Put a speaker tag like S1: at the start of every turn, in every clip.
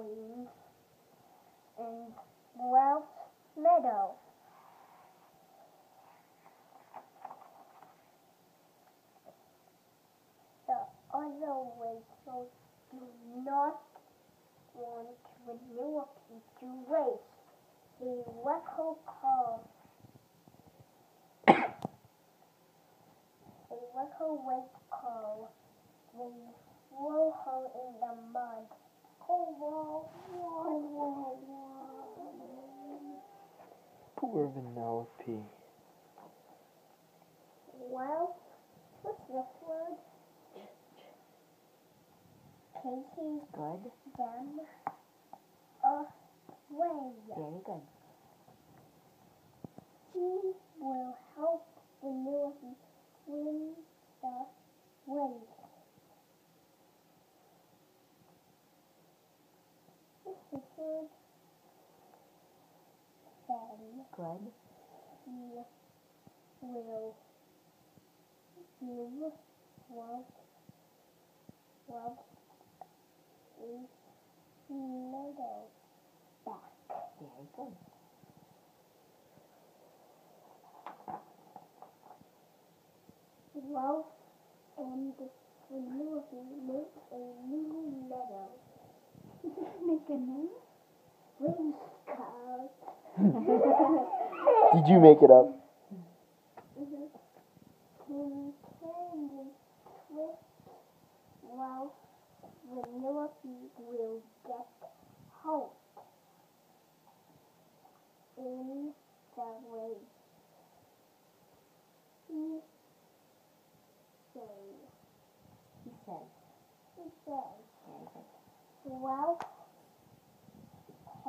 S1: Halloween in Meadow. The other racers do not want Milwaukee to race the Waco Call. the Waco Race Call will throw her in.
S2: Poor Vanellope.
S1: Well, what's this word? Casey
S3: Good.
S1: them away.
S3: Very good.
S1: He will help the Northie win the race. This is word
S3: Good.
S1: he will give love love a medal back.
S3: Very good.
S1: And Penelope make a new meadow.
S3: Make a name.
S1: Race car.
S2: Did you make it up?
S1: Can Candy Penelope will get home in the race. He say,
S3: He says.
S1: he says.
S3: Very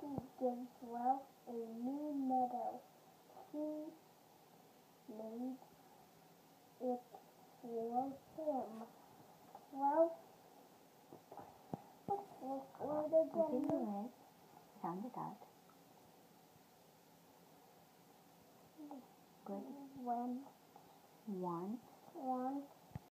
S1: Penelope gives Ralph a new medal. She made it for him. Ralph, word again?
S3: Continue it. Sound it out. Good.
S1: When
S3: One.
S1: once